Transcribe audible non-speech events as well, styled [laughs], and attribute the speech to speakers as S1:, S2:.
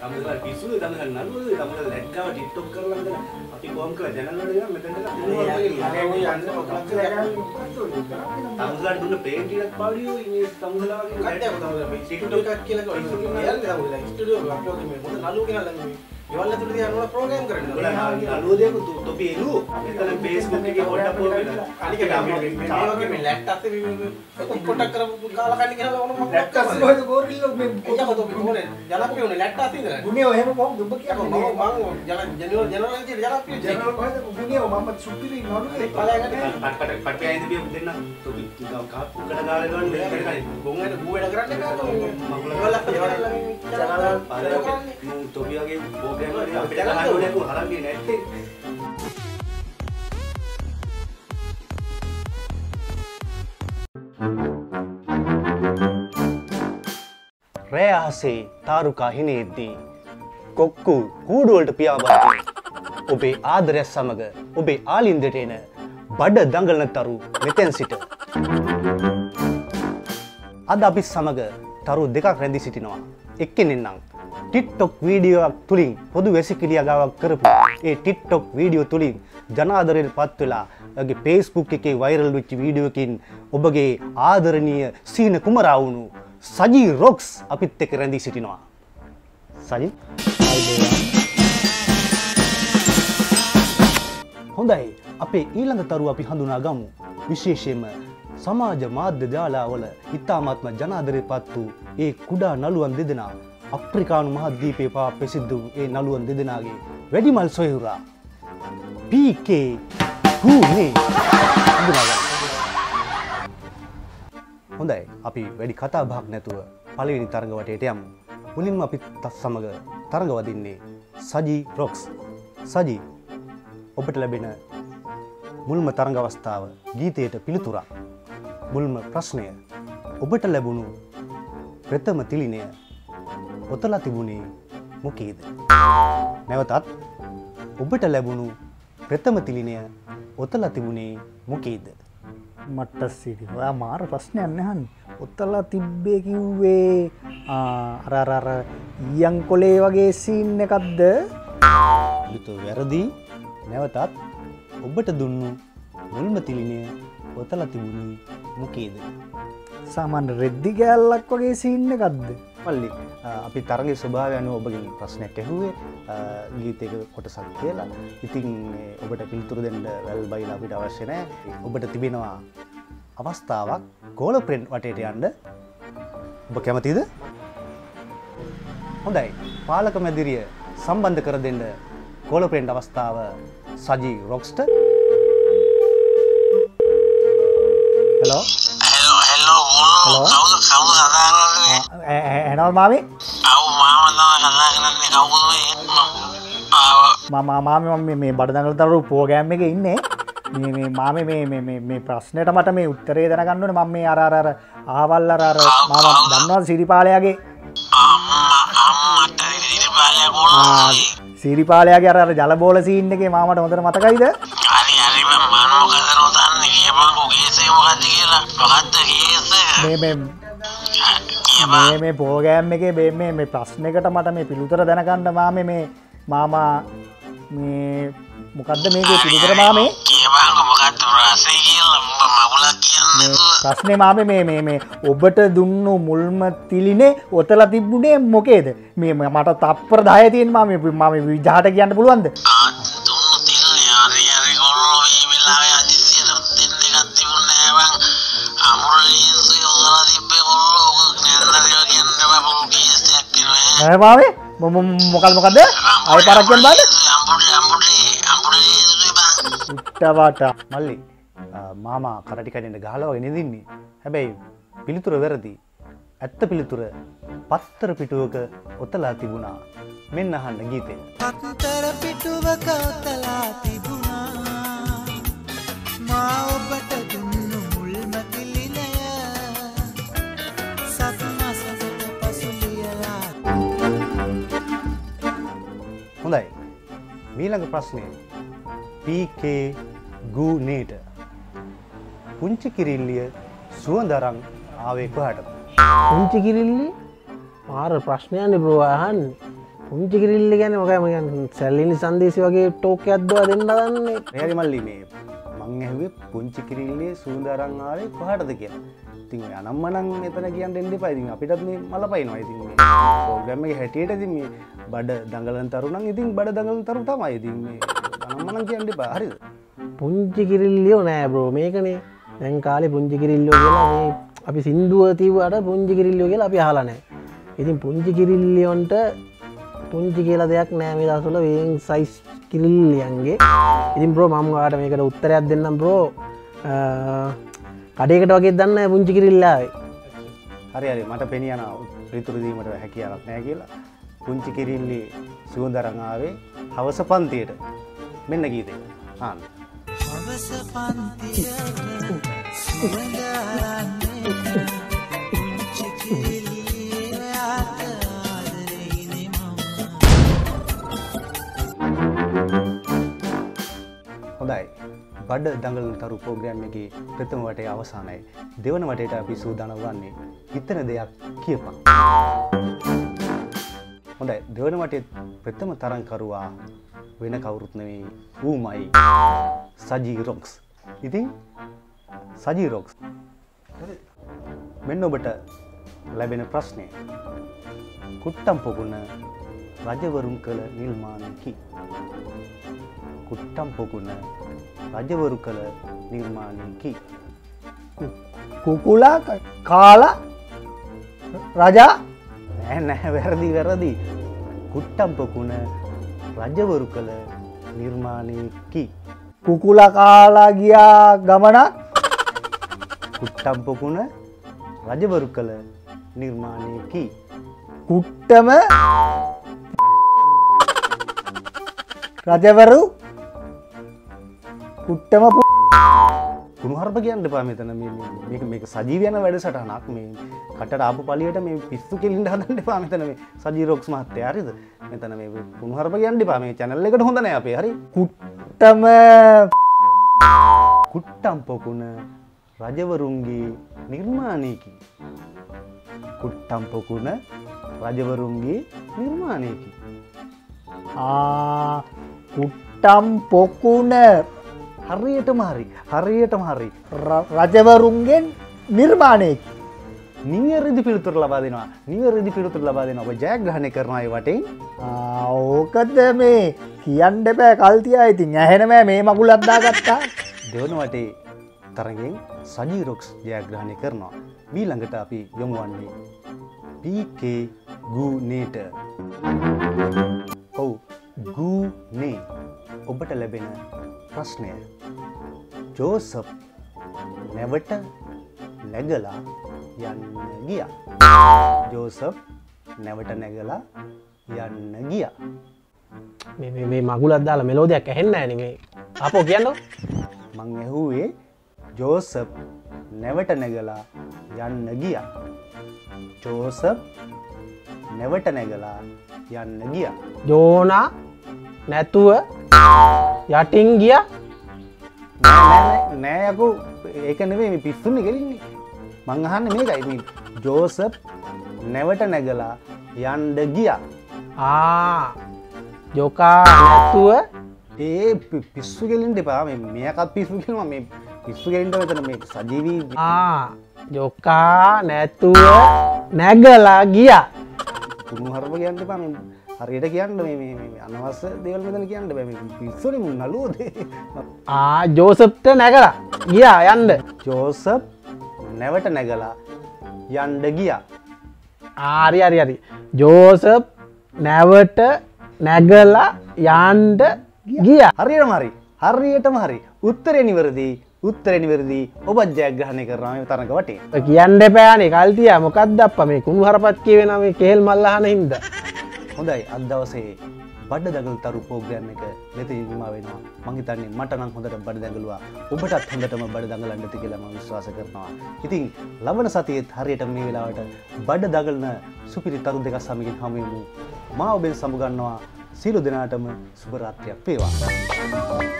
S1: තමලා පිස්සුද තමලා නළුවද තමලා ලැග්ගාව TikTok කරලා ඉඳලා අපි කොහොම කරලා channel වලට ගියා මෙතනට තමලාට දුන්න පේන් ටිකක් පාඩියෝ මේ තමලා වගේ. නළුවදේක තොපි එළු එතන Facebook එකේ පොඩ්ඩක් පොඩ්ඩක් අනික
S2: කොටක් කරපු කාලා කන්නේ කියලා ඕනම
S3: ලැට්ටස් කොහෙද ගෝරිල්ලෝ මේ
S2: එයා කොතෝ මොනේ ජනප්‍රියුනේ ලැට්ටස් ඉදලා
S3: ගුණේ එහෙම කොහොමද ඔබ
S2: මම
S3: කියන්නේ
S2: මම ජන ජනරල් ජනරල් විදියට ජනප්‍රිය
S3: ජනරල් කොහෙද ගුණේ මම සුපිරි නඩුවේ
S2: පලයකට
S1: පට පට පට ඇයිද බිය දෙන්න තොපි කාපු කඩ ගාලා ගන්න මෙතන කලින්
S2: ගොංගට බූ වැඩ කරන්න කාටෝ
S1: මගුල
S2: ඒවලක් ජනරල්
S1: මු තොපි වගේ වලින් අපිට ගහන්න ඕනේ කොහොම හරන්නේ නැත්තේ
S4: රෑ අහසේ තාරුකා හිනේද්දී කොක්කු කූඩුවලට පියාඹන්නේ ඔබේ ආදරයක් සමග ඔබේ ආලින්දට එන බඩ දඟලන තරු මෙතැන් සිට. අද අපි සමග තරු දෙකක් රැඳී සිටිනවා. එක්කෙනෙන්නම් ටික්ටොක් වීඩියෝවක් තුළින් පොදු වැසිකිලියගාවක් කරපු. ඒ ටික්ටොක් වීඩියෝ තුළින් ජනාදරයට පත් වෙලා ඔගේ පේස්බුක් එකේ වෛරල් වෙච්ච වීඩියෝකින් ඔබගේ ආදරණීය සීන කුමරාවුණු සජී රොක්ස් අපිත් එක්ක රැඳී සිටිනවා. සජි හොඳයි අපේ ඊළඟ තරු අපි හඳුනා ගමු. විශේෂයෙන්ම සමාජ මාධ්‍ය ජාලාවල ඉතාමත්ම ජනාදරය පත් වූ ඒ කුඩා නළුවන් දෙදෙනා අප්‍රිකානු මහද්දීපේ පා ප්‍රසිද්ධ වූ ඒ නළුවන් දෙදෙනාගේ වැඩිමල් සොයුරා PK ගුනේ හඳුනා ගන්න. හොඳයි අපි වැඩි කතා බහක් නැතුව පළවෙනි තරඟ වටේට යමු. මුලින්ම අපි තත් සමග තරඟ වදින්නේ සජී රොක්ස්. සජී ඔබට ලැබෙන මුල්ම තරඟ අවස්ථාව ගීතයට පිළිතුරක්. මුල්ම ප්‍රශ්නය ඔබට ලැබුණු ප්‍රථම තිලිනය ඔතලා තිබුණේ මොකේද? නැවතත් ඔබට ලැබුණු ප්‍රථම තිලිනය ඔතලා තිබුණේ මොකේද?
S3: මට්ට සිටි. ඔයා මාර ප්‍රශ්නයක් නැහන් ඔත්තල්ලා තිබ්බේ කිව්වේ අරරර ඊයන් කොලේ වගේ සීන් එකක්ද?
S4: යුතු වැරදි. නැවතත් ඔබට දුන්නු මුල්ම තිලිනය ඔතල තිබුණේ මොකේද.
S3: සාමන් රෙද්දි කෑල්ලක් වගේ සීන්න එකක්ද
S4: පල්ලි. අපි තරගේ ස්වභාව යනු ඔබගින් ප්‍රශ්නයක් ඇහුවේ ගීතයක කොටසක් කියලා. ඉතින් ඔබට පිල්තුරු දෙන්න වැල් බයිල අපිට අවශ්‍යනෑ ඔබට තිබෙනවා අවස්ථාවක් ගෝල ප්‍රෙන්් වටේට යන්ඩ ඔබ කැමතිද? හොඳයි. පාලක මැදිරිය සම්බන්ධ කර දෙන්න කෝල ප්‍රෙන්ඩ් අවස්ථාව සජී රොක්ස්ට හෙලෝ
S5: හෙලෝ හෙලෝ මොන කවුද කවුද කතා
S3: ඇනල් මාමේ?
S5: මාම මේ
S3: බඩදඟල තරු පෝගෑම් එක ඉන්නේ. මේ මාම මේ ප්‍රශ්නයට මට මේ උත්තරේ දැනගන්නවන මම මේ අරරර ආවල්ලරර මම දන්නවා සිරිපාලයාගේ? සිරිපාලයාගේ අර ජලබෝල සීන් එකේ මාමට හොඳට මතකයිද? මේ මේ පෝගෑම් එකේ මේ මේ ප්‍රශ්නකට මට මේ පිළිතුර දැනගන්න මාම මේ මාමා මේ මොකක්ද මේකේ පිළිතුර මාමේ?
S5: කියපන්කෝ මොකද්ද ප්‍රශ්නේ කියලා? උඹ මගුලක් කියන්නේ නැතුව
S3: ප්‍රශ්නේ මාම මේ මේ මේ ඔබට දුන්නු මුල්ම තිලිනේ ඔතල තිබ්බුණේ මොකේද? මේ මට තප්පර දහය තියෙන් මම. මම විජාට කියන්න පුළුවන්ද
S5: නැ
S3: මාවේ මොම මොකල් මොකක්ද අය පරක් කියන්න බාද
S5: අම්බුඩි අම්බුඩි අම්බුඩි ලීන්සු බං
S3: උට්ටවාට
S4: මල්ලි මාමා කරටිකඩට ගහලවගෙන නිදින්නේ හැබැයි පිළිතුර වැරදි ඇත්ත පිළිතුර පත්තර පිටුවක ඔතලා තිබුණා මෙන්න අහන්න ගීතය
S6: පත්තර පිටුවක ඔතලා තිබුණා මා ඔබට
S4: මීළඟ ප්‍රශ්නය. PK ගූනේට පුංචි කිරිල්ලිය සුවදරං ආවේ කොහට
S2: පුංචි කිරිල්ලි? මාර ප්‍රශ්නයන්න බ්‍රෝ අහන්නේ. පුංචි කිරිල්ලි ගැන මොකම සැල්ලිනි සන්දේසි වගේ ටෝක අද්දවා දෙන්න දන්නේ
S4: එහරි මල්ලි මේ මං ඇහුවේ පුංචි කිරිල්ලේ සූදරංආවේ කොහටද කියලා. තින් අනම්මනං එතන කියන්න එන්න පයිති අපිටත් මේ මල පයිනවා ඉතින් ග්‍රම්මගේ හැටියට ති මේ බඩ දඟලන් තරුණන් ඉතින් බඩ දඟලන් තරු තමයි ඉතින් මේ අනම්මනං කියන්න පාහරිද
S2: පුංචි කිරිල්ලියෝ නෑ බ්‍රෝ මේකනේ දැන් කාලේ පුංචි කිරිල්ලියෝ කියලා මේ අපි සින්දුව තිවට පුංචි කිරිල්ලියෝ කියලා අපි අහලනෑ ඉතින් පුංචි කිරිල්ලියොන්ට පුංචි කියලා දෙයක් නෑමේ දසුල වේන් සයිස් කිරිල්ලියන්ගේ. ඉතින් බ්‍රෝ මංවාට මේකට උත්තරයක් දෙන්නම් බ්‍රෝ කඩේකට වගේ දන්න පුංචි කිරිල්ලාවේ.
S4: හරි හරි. මට පෙනියන පිතුරදීමට හැකියාවක් නෑ කියලා පුංචි කිරිල්ලි සුවදරංආවේ හවස පන්තියට. මෙන්න ගීතේ ආන්න.
S6: හවස පන්තියට සුවඳ අරන්නේ පුංචි කිරිල්ලියාට ආදරෙයිනේ මම.
S4: හොඳයි. බඩ දඟල තරු පෝග්‍රෑම් එක ප්‍රථම වටේ අවසානයි. දෙවන වටේට අපි සූදාන වන්නේ. හිතන දෙයක් කියපන් හොඳයි. දෙවන වටේ ප්‍රථම තරංකරුවා වෙන කවුරුත්නවේ ඌමයි. සජී රොක්ස්. ඉතින් සජී රොක්ස්. මෙන්න ඔබට ලැබෙන ප්‍රශ්නය. කුට්ටම් පොකුණ රජවරුම් කළ නිර්මාණයකි. කුට්ටම් පොකුණ රජවරු කළ නිර්මාණයකි.
S3: කුකුලා ක- කාලා රජා
S4: නෑ නෑ වැරදි වැරදි. කුට්ටම් පොකුණ රජවරු කළ නිර්මාණයකි.
S3: කුකුල කාලා ගියා ගමනක්.
S4: කුට්ටම් පොකුණ රජවරු කළ නිර්මාණයකි.
S3: කුට්ටම රජවරු කුට්ටම පු-
S4: කුණුහරප කියන්න පා මෙතන. මේක මේක සජීවයන වැඩ සටහනක් මේ කට ආපු පලියට මේ පිස්සු කෙලින්ට හදන්න පා මෙතන මේ සජීරොක්ස් මහත්තය හරිද? මෙතන මේ කුණුහරප කියන්න පා මේ චැනල්ල එකට හොඳනෑ අපේ. හරි?
S3: කුට්ටම
S4: කුට්ටම් පොකුණ රජවරුන්ගේ නිර්මාණයකි. කුට්ටම් පොකුණ රජවරුන්ගේ නිර්මාණයකි.
S3: ආ, කුට්ටම් පොකුණ
S4: හරියටම හරි හරියටම හරි.
S3: රජවරුන්ගෙන් නිර්මාණයකි
S4: නිවරදි පිළිතුර ලබා දෙනවා. නිවරදි පිළිතුර ලබා දෙන ඔබ ජයග්‍රහණය කරනයි වටෙන්
S3: ආ, ඕකද මේ කියන්න බෑ කල්තියා ඉතින් ඇහෙනමෑ මේ මකුල අද්දා ගත්තා [laughs]
S4: දෙවන වටේ තරගෙන් සජීරොක්ස් ජයග්‍රහණය කරනවා. මීළඟට අපි යොමුවන්නේ පK ගූනේට ඔවු ගූනේ ඔබට ලැබෙන ප්‍රශ්නය. ජෝසප් නැවට නැගලා යන්න ගිය. ජෝසප් නැවට නැගලා යන්න ගිය.
S2: මේ- මේ- මේ මගුලත් දාලා මෙලෝදයක් ඇහෙන්න ඇන මේ. අපෝ කියන්න
S4: මං ඇහුවේ ජෝසප් නැවට නැගලා යන්න ගිය. ජෝසප් නැවට නැගලා යන්න ගිය.
S2: ජෝනා නැතුව යටින් ගිය.
S4: නෑයකු ඒක නෙවේ මේ පිස්සුන්න ගෙලින්නේ. මං අහන්න මේකයි. ජෝසප් නැවට නැගලා යන්ඩ ගිය.
S2: ආ ජොකා නැතුව
S4: ඒ පිස්සු ගෙලින්ට පා මේකත් පිස්සු කිලම මේ පිස්සු ගෙලින්ට වෙතන මේ සජීවී
S2: ආ ජොකා නැතුව නැගලා ගිය.
S4: කුණු හරප කියන්න පා හරියට කියන්න අනවස්ස දේවල් මෙතන කියන්න බෑ. මේ පිස්සුනි නලුවදේ
S2: ආ ජෝසප්ට නැගලා ගියා යන්ඩ
S4: ජෝසප් නැවට නැගලා යන්ඩ ගිය.
S2: ආරි අරි අරි ජෝසප් නැවට නැගලා යන්ඩ ගිය.
S4: හරියට මරි හරියටම හරි. උත්තරය නිවරදී උත්තරය නිවරදී. ඔබත් ජයග්‍රහණය කරනම තරඟ වටේ.
S2: කියන්න පෑනේ කල්තිය මොකක්ද අප මේ කුණු හරපත් කියවෙන මේ කෙල් මල්ලහන හින්ද
S4: හොඳයි. අදවසේ බඩ දගල් තරු පෝග්‍රෑම් එක මෙත නිම වෙනවා. මහිතන්නේ මට නම් හොඳට බඩ දැඟලවා ඔබටත් හොඳටම බඩ දඟලන්න ඇති කියලා මම විශ්වාස කරනවා. ඉතින් ලබන සතියේත් හරියට මේ වෙලාවට බඩ දගලන සුපිරි තරු දෙකක් සමගින් හමුවෙමු මා ඔබෙන් සමුගන්නවා. සියලු දෙනාටම සුභරාත්‍රියක් වේවා.